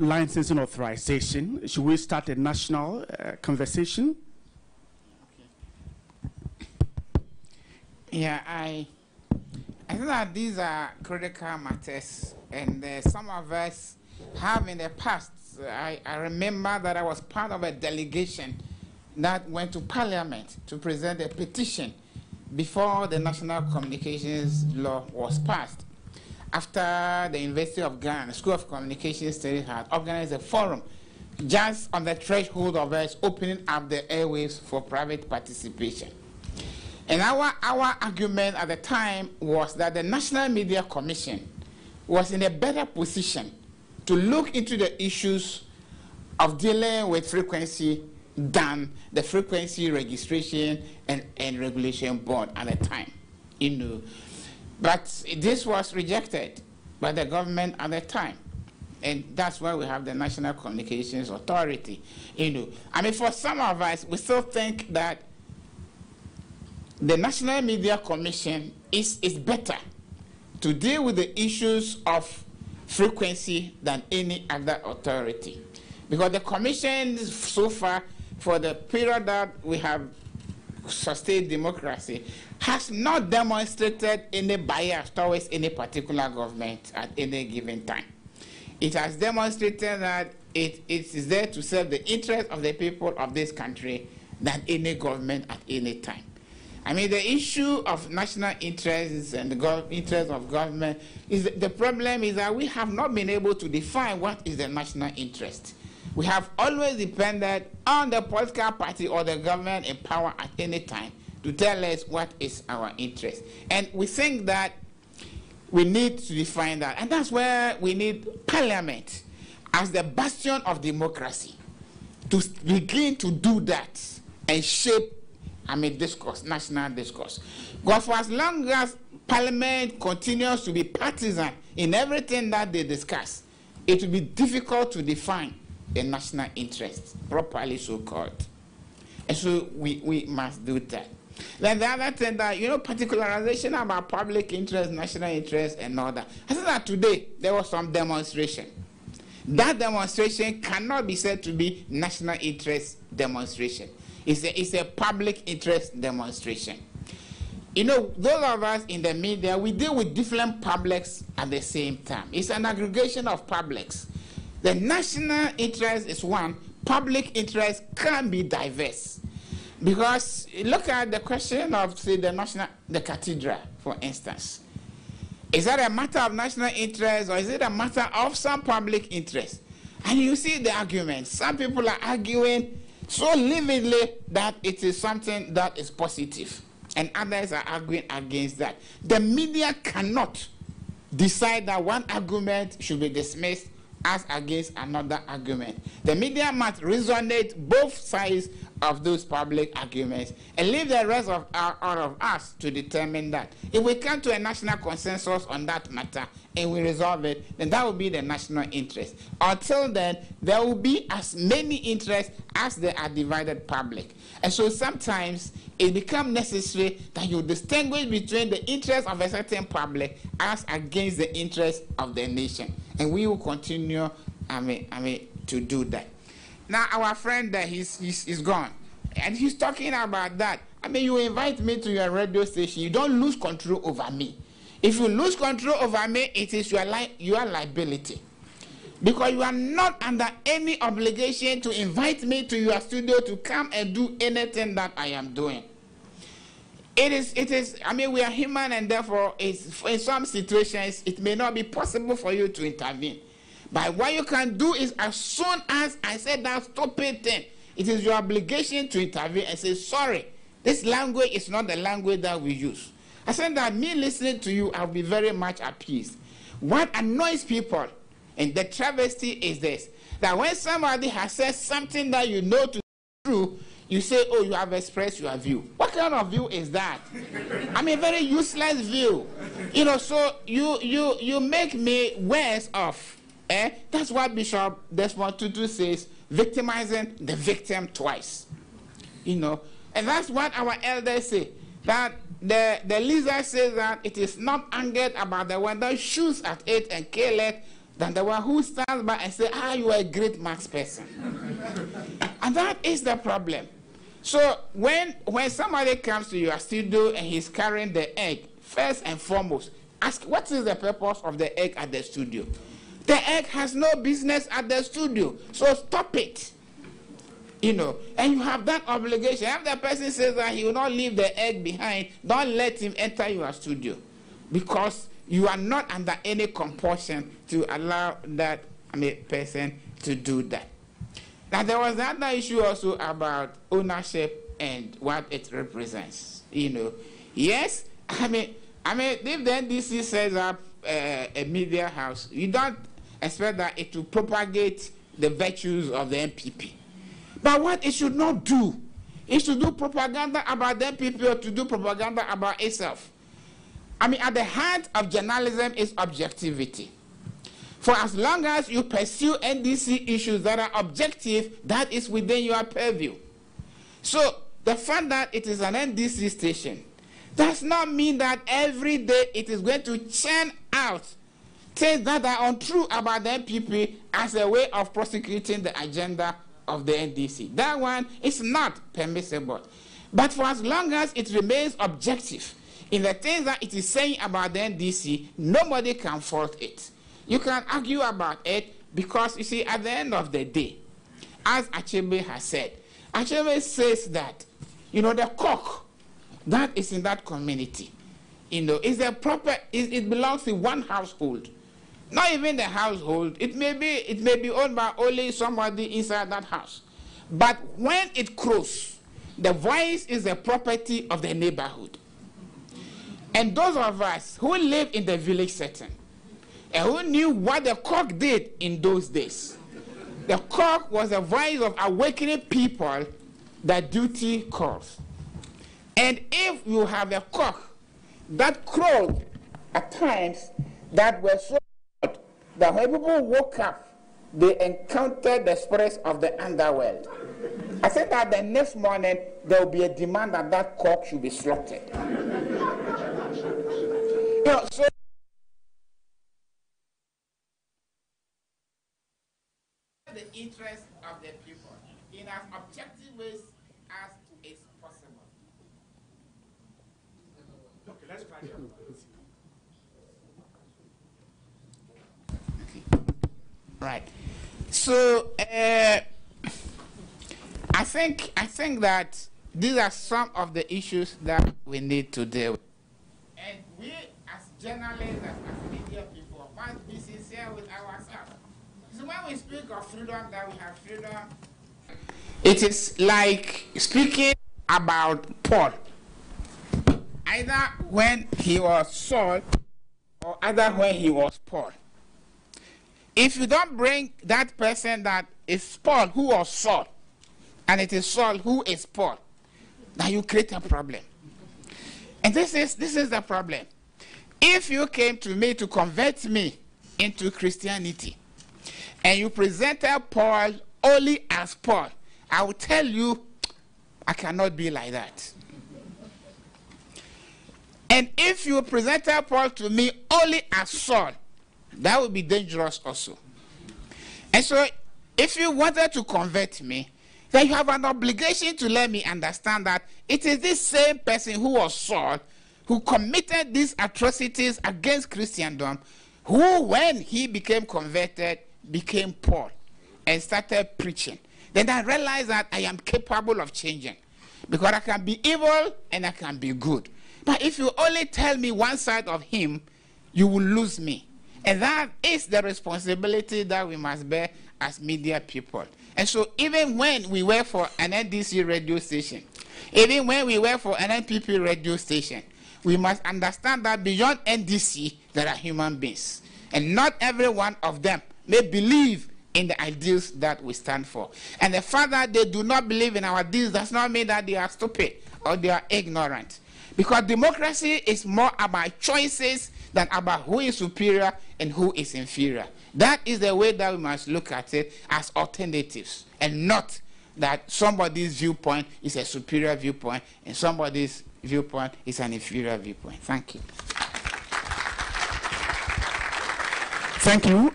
licensing authorization. Should we start a national uh, conversation? Yeah, I, I think that these are critical matters, and uh, some of us have in the past. I, I remember that I was part of a delegation that went to Parliament to present a petition before the National Communications Law was passed. After the University of Ghana, School of Communication Studies had organized a forum just on the threshold of us opening up the airwaves for private participation. And our, our argument at the time was that the National Media Commission was in a better position to look into the issues of dealing with frequency than the frequency registration and, and regulation board at the time. You know. But this was rejected by the government at the time. And that's why we have the National Communications Authority. You know. I mean, for some of us, we still think that the National Media Commission is, is better to deal with the issues of frequency than any other authority. Because the commission so far, for the period that we have sustained democracy, has not demonstrated any bias towards any particular government at any given time. It has demonstrated that it, it is there to serve the interest of the people of this country than any government at any time. I mean, the issue of national interests and the interest of government is the problem is that we have not been able to define what is the national interest. We have always depended on the political party or the government in power at any time to tell us what is our interest. And we think that we need to define that. And that's where we need parliament as the bastion of democracy to begin to do that and shape I mean, discourse, national discourse. Because for as long as Parliament continues to be partisan in everything that they discuss, it will be difficult to define a national interest, properly so called. And so we, we must do that. Then the other thing that, you know, particularization about public interest, national interest, and all that. I think that today there was some demonstration. That demonstration cannot be said to be national interest demonstration. It's a, it's a public interest demonstration. You know, those of us in the media, we deal with different publics at the same time. It's an aggregation of publics. The national interest is one, public interest can be diverse. Because look at the question of, say, the national, the cathedral, for instance. Is that a matter of national interest or is it a matter of some public interest? And you see the argument. Some people are arguing so lividly that it is something that is positive, and others are arguing against that. The media cannot decide that one argument should be dismissed as against another argument. The media must resonate both sides of those public arguments and leave the rest of our, all of us to determine that. If we come to a national consensus on that matter and we resolve it, then that will be the national interest. Until then, there will be as many interests as there are divided public. And so sometimes it becomes necessary that you distinguish between the interests of a certain public as against the interests of the nation. And we will continue I mean, I mean, to do that. Now, our friend there, he's, he's, he's gone. And he's talking about that. I mean, you invite me to your radio station, you don't lose control over me. If you lose control over me, it is your, li- your liability. Because you are not under any obligation to invite me to your studio to come and do anything that I am doing. It is, it is, I mean, we are human and therefore, it's, in some situations, it may not be possible for you to intervene. But what you can do is as soon as I said that stupid thing, it is your obligation to intervene and say, sorry, this language is not the language that we use. I said that me listening to you, I'll be very much appeased. What annoys people, and the travesty is this, that when somebody has said something that you know to be true, you say, oh, you have expressed your view. What kind of view is that? I mean, very useless view. You know, so you you you make me worse off. Eh? That's what Bishop Desmond Tutu says, victimizing the victim twice. You know, and that's what our elders say. That the, the lizard says that it is not angered about the one that shoots at it and kill it, than the one who stands by and say, ah, you are a great maths person. and that is the problem. So when when somebody comes to your studio and he's carrying the egg, first and foremost, ask what is the purpose of the egg at the studio? The egg has no business at the studio, so stop it. You know, and you have that obligation. If the person says that he will not leave the egg behind, don't let him enter your studio because you are not under any compulsion to allow that I mean, person to do that. Now, there was another issue also about ownership and what it represents. You know, yes, I mean, I mean, if the NDC sets up uh, a media house, you don't expect that it will propagate the virtues of the NPP. But what it should not do is to do propaganda about the NPP or to do propaganda about itself. I mean, at the heart of journalism is objectivity. For as long as you pursue NDC issues that are objective, that is within your purview. So the fact that it is an NDC station does not mean that every day it is going to churn out things that are untrue about the NPP as a way of prosecuting the agenda of the NDC. That one is not permissible. But for as long as it remains objective in the things that it is saying about the NDC, nobody can fault it. You can argue about it because, you see, at the end of the day, as Achebe has said, Achebe says that, you know, the cock that is in that community, you know, is a proper, it, it belongs to one household. Not even the household. It may be it may be owned by only somebody inside that house. But when it crows, the voice is the property of the neighborhood. And those of us who live in the village setting and who knew what the cock did in those days, the cock was a voice of awakening people that duty calls. And if you have a cock that crowed at times that were so loud that when people woke up, they encountered the spirits of the underworld. I said that the next morning there will be a demand that that cock should be slaughtered. you know, so the interest of the people in as objective ways as is possible. Okay, let's try it. Right. So uh, I think I think that these are some of the issues that we need to deal with. And we as journalists, as, as media people, must be sincere with ourselves. So when we speak of freedom, that we have freedom, it is like speaking about Paul. Either when he was Saul or either when he was Paul. If you don't bring that person that is Paul who was Saul, and it is Saul who is Paul, then you create a problem. And this is this is the problem. If you came to me to convert me into Christianity, and you presented Paul only as Paul, I will tell you, I cannot be like that. And if you presented Paul to me only as Saul, that would be dangerous also. And so, if you wanted to convert me, then you have an obligation to let me understand that it is this same person who was Saul who committed these atrocities against Christendom, who, when he became converted, became Paul and started preaching. Then I realized that I am capable of changing because I can be evil and I can be good. But if you only tell me one side of him, you will lose me. And that is the responsibility that we must bear as media people. And so, even when we work for an NDC radio station, even when we work for an NPP radio station, we must understand that beyond NDC, there are human beings. And not every one of them may believe in the ideals that we stand for. And the fact that they do not believe in our ideals does not mean that they are stupid or they are ignorant. Because democracy is more about choices than about who is superior and who is inferior. That is the way that we must look at it as alternatives and not that somebody's viewpoint is a superior viewpoint and somebody's viewpoint is an inferior viewpoint. Thank you. Thank you.